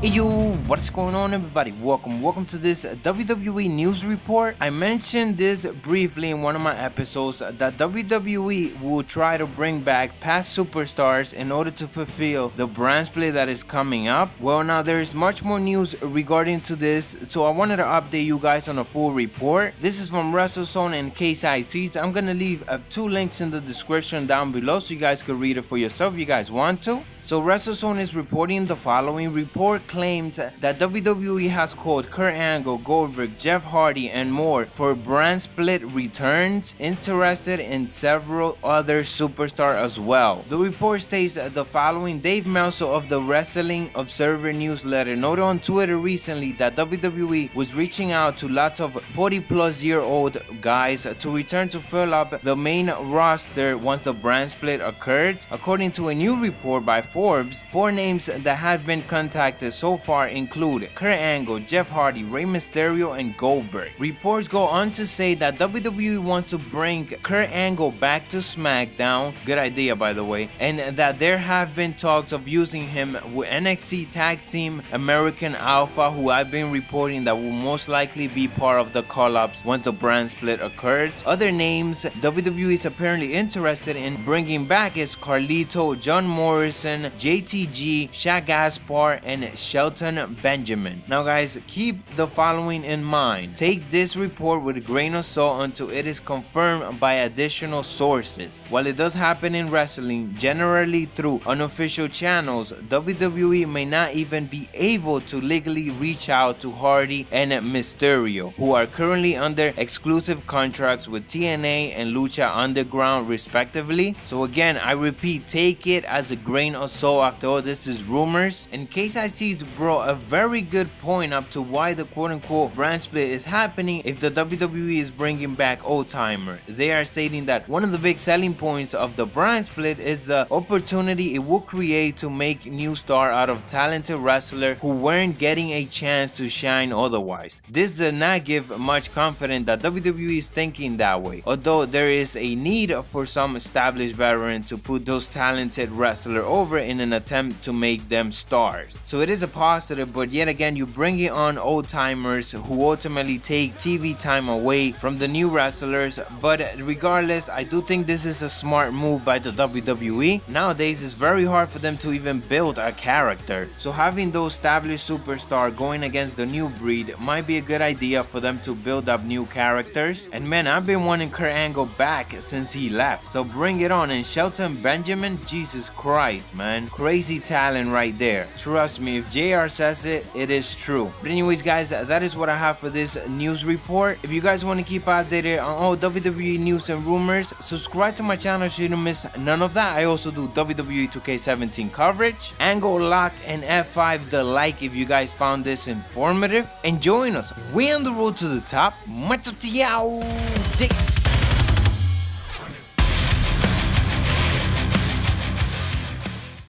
Hey yo, what's going on everybody? Welcome, welcome to this WWE news report. I mentioned this briefly in one of my episodes that WWE will try to bring back past superstars in order to fulfill the brand split that is coming up. Well now there is much more news regarding to this, so I wanted to update you guys on a full report. This is from WrestleZone and Cageside Seats. I'm gonna leave uh, two links in the description down below so you guys can read it for yourself if you guys want to. So WrestleZone is reporting the following report claims that WWE has called Kurt Angle, Goldberg, Jeff Hardy, and more for brand split returns, interested in several other superstars as well. The report states the following Dave Meltzer of the Wrestling Observer newsletter noted on Twitter recently that WWE was reaching out to lots of 40 plus year old guys to return to fill up the main roster once the brand split occurred. According to a new report by Forbes, four names that have been contacted so far include Kurt Angle, Jeff Hardy, Rey Mysterio, and Goldberg. Reports go on to say that WWE wants to bring Kurt Angle back to SmackDown, good idea by the way, and that there have been talks of using him with NXT Tag Team American Alpha, who I've been reporting that will most likely be part of the call-ups once the brand split occurred. Other names WWE is apparently interested in bringing back is Carlito, John Morrison, JTG, Shad Gaspard, and Shelton Benjamin. Now guys, keep the following in mind. Take this report with a grain of salt until it is confirmed by additional sources. While it does happen in wrestling, generally through unofficial channels, WWE may not even be able to legally reach out to Hardy and Mysterio, who are currently under exclusive contracts with TNA and Lucha Underground respectively. So again, I repeat, take it as a grain of salt after all this is rumors. In Cageside Seats brought a very good point up to why the quote unquote brand split is happening if the WWE is bringing back old timer. They are stating that one of the big selling points of the brand split is the opportunity it will create to make new star out of talented wrestler who weren't getting a chance to shine otherwise. This does not give much confidence that WWE is thinking that way, although there is a need for some established veteran to put those talented wrestler over in an attempt to make them stars. So it is a positive, but yet again, you bring it on old timers who ultimately take TV time away from the new wrestlers. But regardless, I do think this is a smart move by the WWE. Nowadays, it's very hard for them to even build a character. So having those established superstar going against the new breed might be a good idea for them to build up new characters. And man, I've been wanting Kurt Angle back since he left. So bring it on. And Shelton Benjamin, Jesus Christ, man. Crazy talent right there. Trust me, if JR says it, it is true. But anyways, guys, that is what I have for this news report. If you guys want to keep updated on all WWE news and rumors, subscribe to my channel so you don't miss none of that. I also do WWE 2K17 coverage, And go Lock, and F5 the like if you guys found this informative. And join us. We on the road to the top. Mucho tiao.